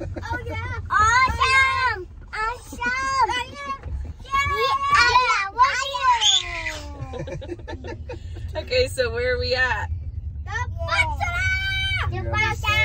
Oh yeah. Awesome. Awesome. Oh, yeah. Okay, so where are we at? The butcher. The butcher.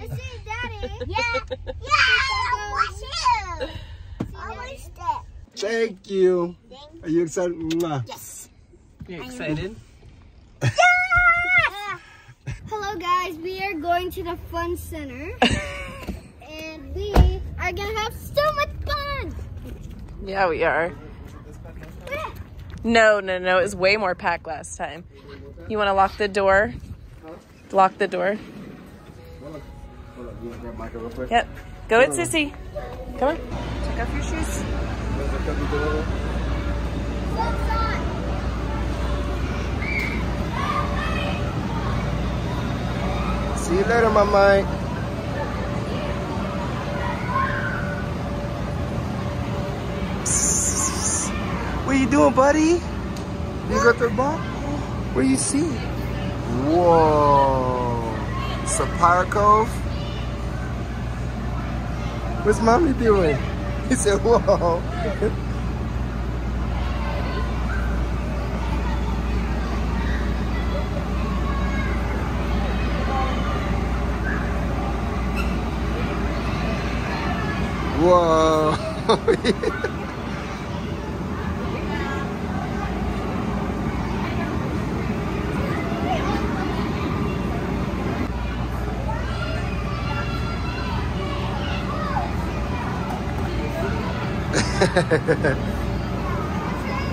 This is Daddy. Yeah. Yeah. Watch him. I watched it. Thank you. Are you excited? Mwah. Yes. You excited? Hello guys, we are going to the fun center and we are gonna have so much fun. Yeah, we are. No, no, no. It was way more packed last time. You want to lock the door? Lock the door. Hold on, you wanna grab Micah real quick? Yep. Go it, Sissy. Come on. Take off your shoes. See you later, my Mike. What you doing, buddy? You got the ball? Where you see? Whoa. Sapphire Cove? What's mommy doing? He said, whoa. Whoa.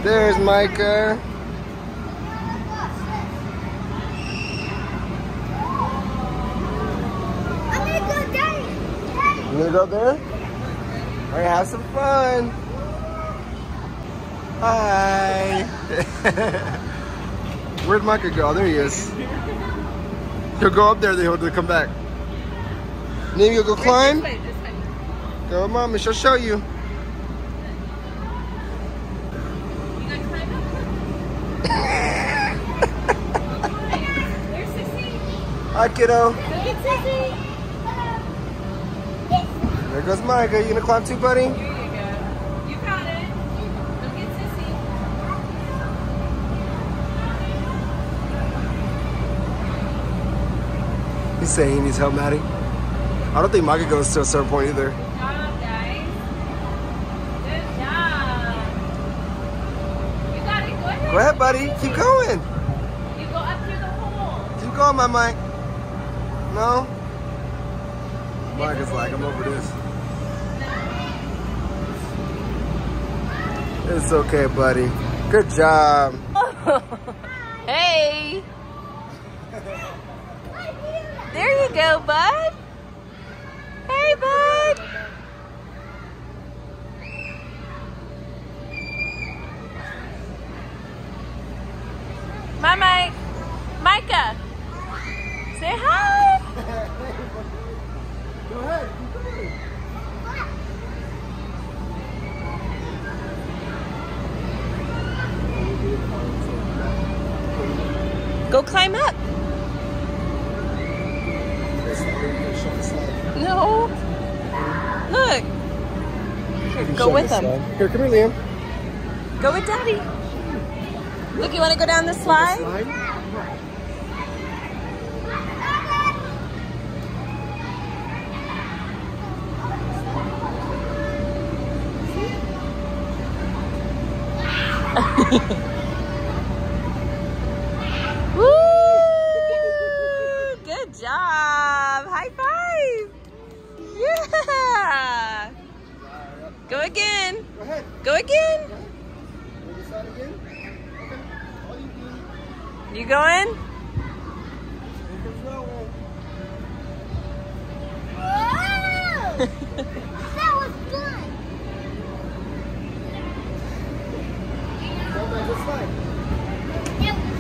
There's Micah. I'm gonna go Daddy. You gonna go there? All right, have some fun. Hi. Where'd Micah go? There he is. He'll go up there, then he'll come back. Then you'll go climb. Go, mommy. She'll show you. Hi, kiddo. There goes Micah. You gonna climb too, buddy? Here you go. You got it. Get Sissy. He's saying he needs help, Maddie. I don't think Micah goes to a certain point either. Good job, guys. Good job. You got it. Go ahead. Go ahead, buddy. Keep going. You go up through the hole. Keep going, my Mike. No? Micah's like, I'm over this. It's okay, buddy. Good job. Hey. There you go, bud. Hey, bud. My Mike. Micah. Say hi. Go ahead. Go climb up. No. Look. Here, go with him. Here, come here, Liam. Go with daddy. Look, you want to go down the slide? Go again. Go ahead. Go again. Go this again. Okay. You. You going? Here comes Rowyn. Whoa! that was fun. Go back this side. It was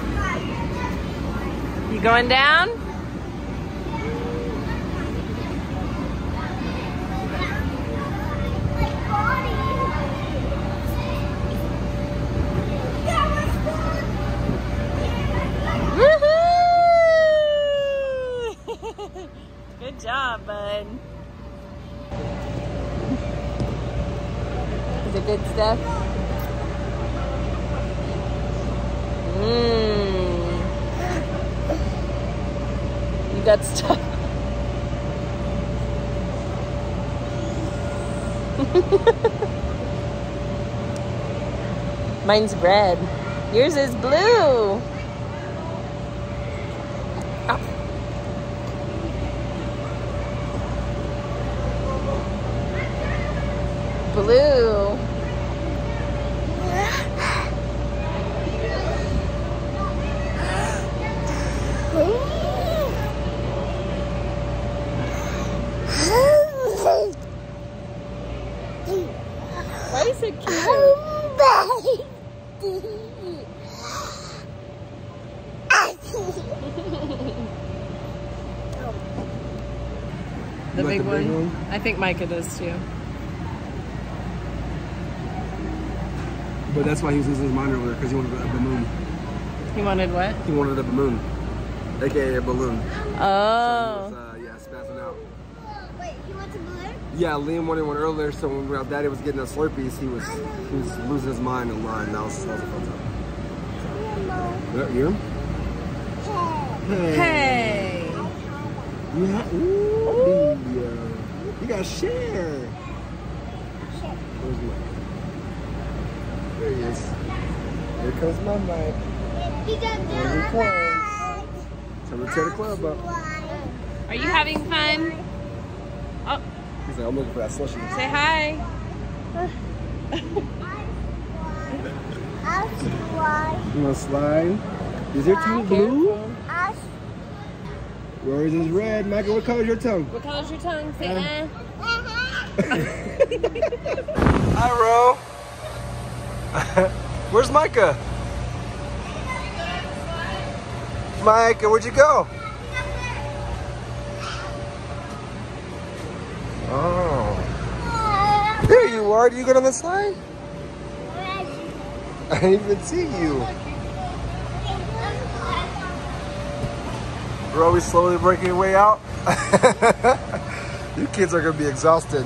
fun. You going down? job, bud. Is it good stuff? Mmm. You got stuff. Mine's red. Yours is blue. Blue. Why is it cute? The big, the big one? one? I think Micah does too. But that's why he was losing his mind over there because he wanted a balloon. He wanted what? He wanted a balloon, aka a balloon. Oh. He was, uh, yeah, spazzing out. Wait, you want to balloon? Yeah, Liam wanted one earlier, so when our daddy was getting us Slurpees, he was he was losing his mind in line. That was, that was a fun time. Yeah, you? Hey. Yeah. Ooh, yeah. You got share. Where's Mike? He is. Here comes my Mike. He got he comes. Time to tear the club up. Are you having fun? Oh, He's like, I'm looking for that slushy. say hi. You want to slide? Is your tongue blue? Yours is red. Michael, what color is your tongue? What color is your tongue? Say eh. Hi, Ro. Where's Micah? Micah, where'd you go? Oh. There you are. Do you go on the slide? I didn't even see you. Bro, we slowly breaking your way out. you kids are gonna be exhausted.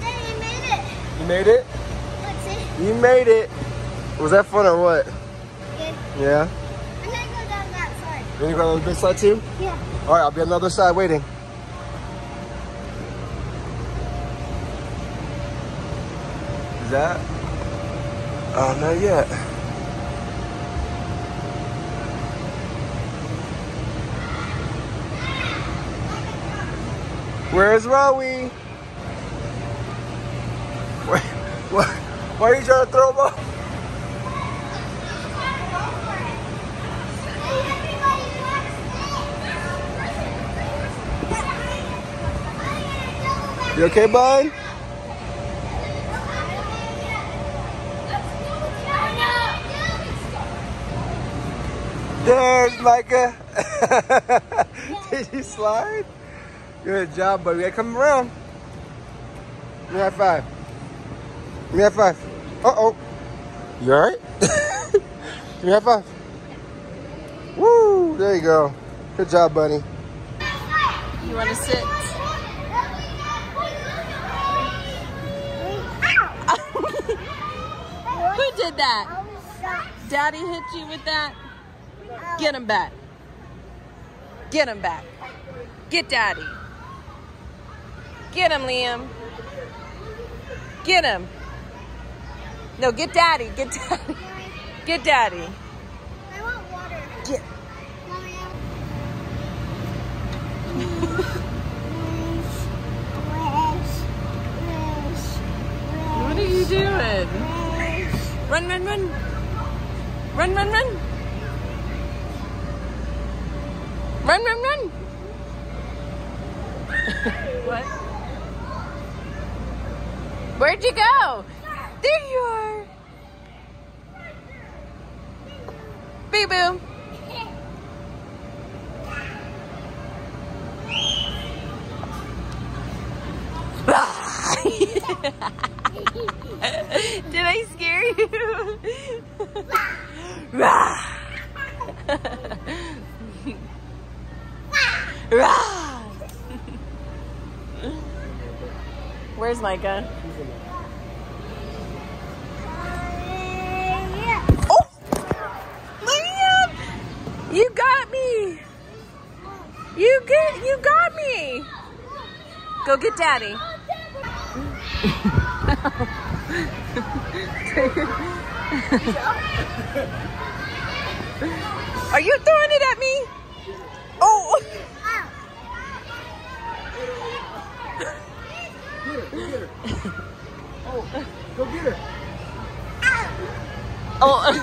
Daddy made it. You made it? You made it. Was that fun or what? Yeah. Yeah. I'm gonna go down that side. You gonna go on the big slide too? Yeah. All right, I'll be on the other side waiting. Is that? Oh, not yet. Where's Rowie? Why, why are you trying to throw off? You okay, bud? There's Micah. Did you slide? Good job, buddy. We gotta come around. Give me high five. Give me high five. Uh oh. You alright? Give me high five. Woo! There you go. Good job, buddy. You want to sit? Who did that? Daddy hit you with that? Get him back. Get him back. Get daddy. Get him, Liam. Get him. No, get daddy. Get daddy. Get daddy. I want water. Get. Mommy, What are you doing? Run, run, run. Run, run, run. Run, run, run. what? Where'd you go? There you are. Boo boo. Did I scare you? Where's Micah? get, you got me. Go get daddy. Are you throwing it at me? Oh. go get her. Oh.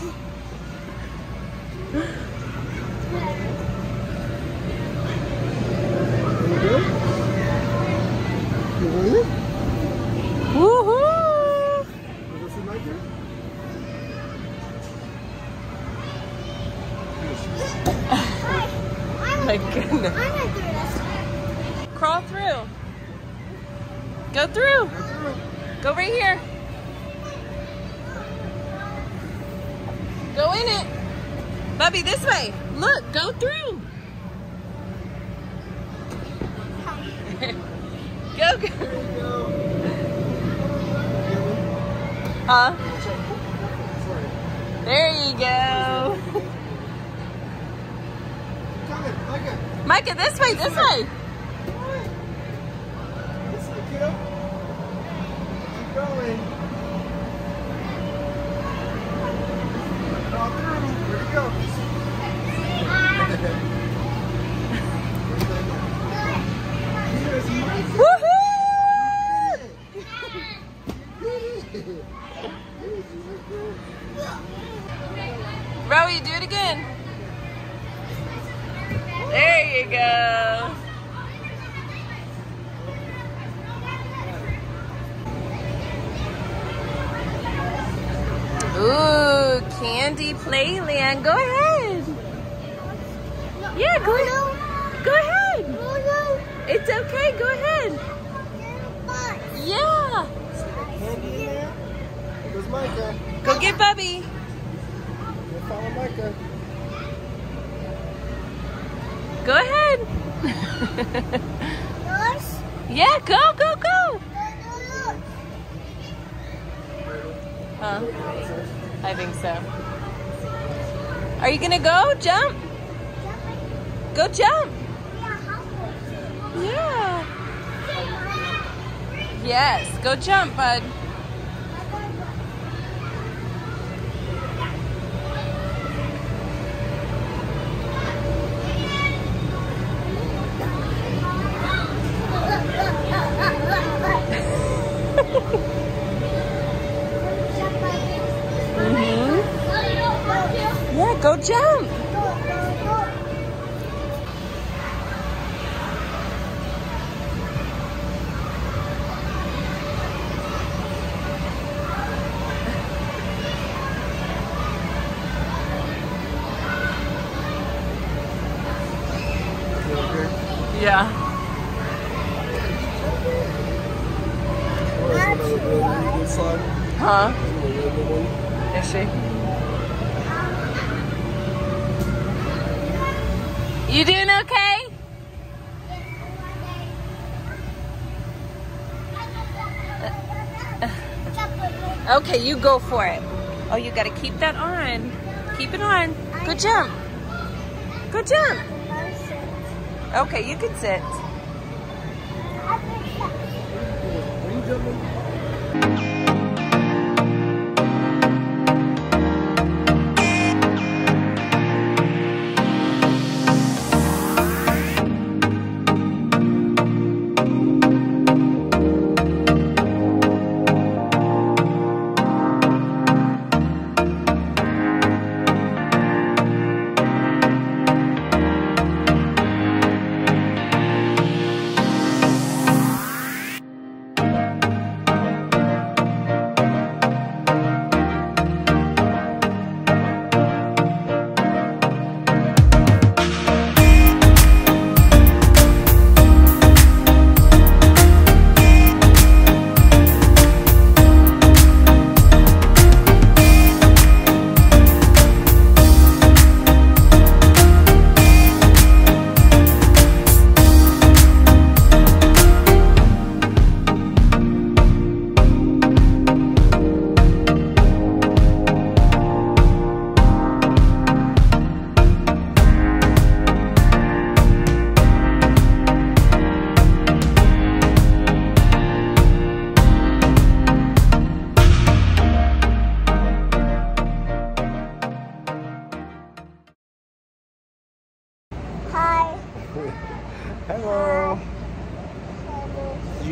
go, go. Huh? There you go. Micah. This way, this way. This way, kiddo. Keep going. Crawl through. Here we go. Rowie, do it again. There you go. Ooh, Candy Playland. Go ahead. Yeah, go ahead. Go ahead. It's okay. Go ahead. Yeah. Candy in there? There's Micah. Go get Bubby. Go follow Micah. Go ahead. yeah, go, go, go. Huh? I think so. Are you gonna go? Jump. Go jump. Yeah. Yes, go jump, bud. Go jump. Okay, you go for it. Oh, you gotta keep that on. Keep it on. Good jump. Good jump. Okay, you can sit.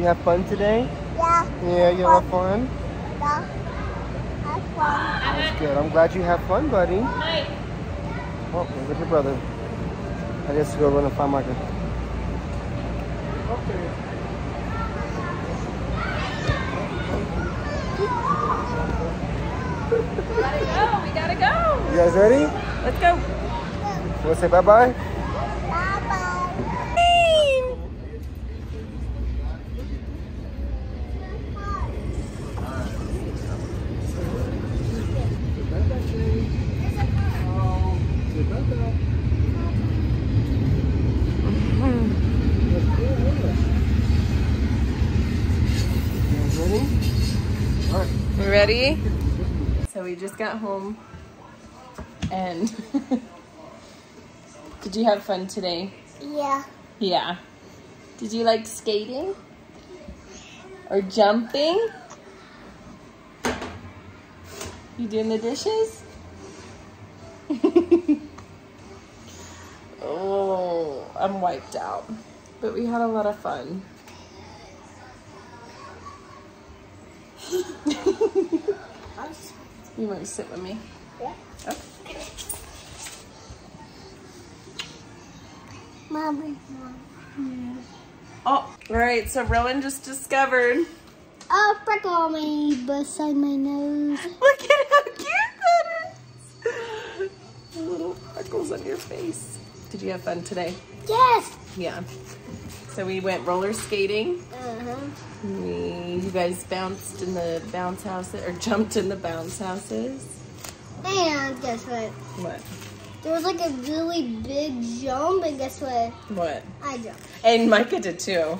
Have fun today? Yeah. Yeah, you have fun? Yeah. That's fun. That's good. I'm glad you have fun, buddy. Oh, look at your brother. I guess go run and find Michael. Okay. We gotta go. We gotta go. You guys ready? Let's go. You Want to say? Bye-bye. You guys ready? All right. We ready? So we just got home and did you have fun today? Yeah. Yeah. Did you like skating? Or jumping? You doing the dishes? oh, I'm wiped out. But we had a lot of fun. You want to sit with me? Yeah. Okay. Mommy. Oh, all right. So Rowyn just discovered. A freckle on me beside my nose. Look at how cute that is. Little freckles on your face. Did you have fun today? Yes. Yeah. So we went roller skating. Uh-huh. We, you guys bounced in the bounce houses or jumped in the bounce houses. And guess what? What? There was like a really big jump, and guess what? What? I jumped. And Micah did too.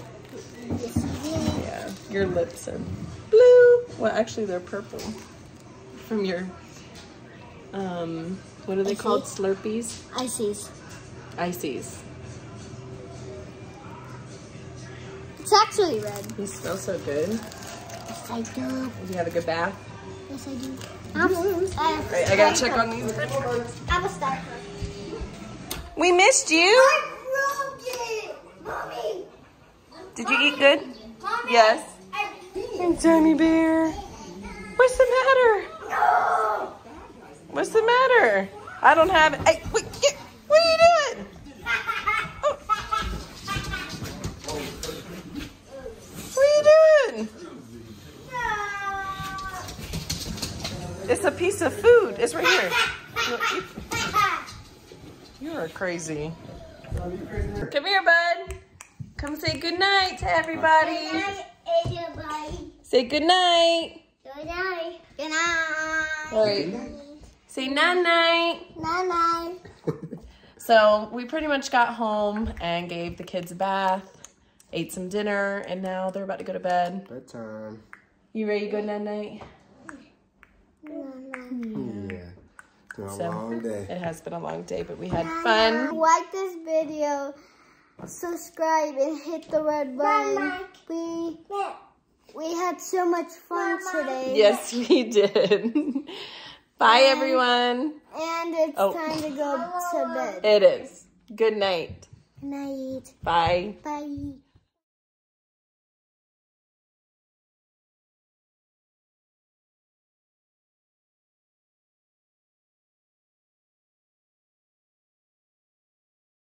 Yes, you did. Yeah. Your lips are blue. Well, actually, they're purple from your. Um, what are they Icy? called? Slurpees. Ices. Ices. It's actually red. You smell so good. Yes, I do. You had a good bath. Yes, I do. I'm, I, Right, I gotta check on these. I'm a star. We missed you. I broke it, mommy. Did you eat good? Mommy. Yes. I, Dummy bear. What's the matter? no. What's the matter? I don't have it. Hey, wait, what are you doing? Piece of food. It's right here. You- You are crazy. Come here, bud. Come say good night to everybody. Everybody. Say good night. Good night. Good night. All right. Say night night. Night night. So we pretty much got home and gave the kids a bath, ate some dinner, and now they're about to go to bed. Bedtime. You ready to go night night? Yeah. It's been a So- long day. It has been a long day, but we had fun. Like this video, subscribe, and hit the red button. We we had so much fun today. Yes, we did. Bye, everyone. And it's Oh. time to go to bed. It is. Good night. Good night. Bye. Bye.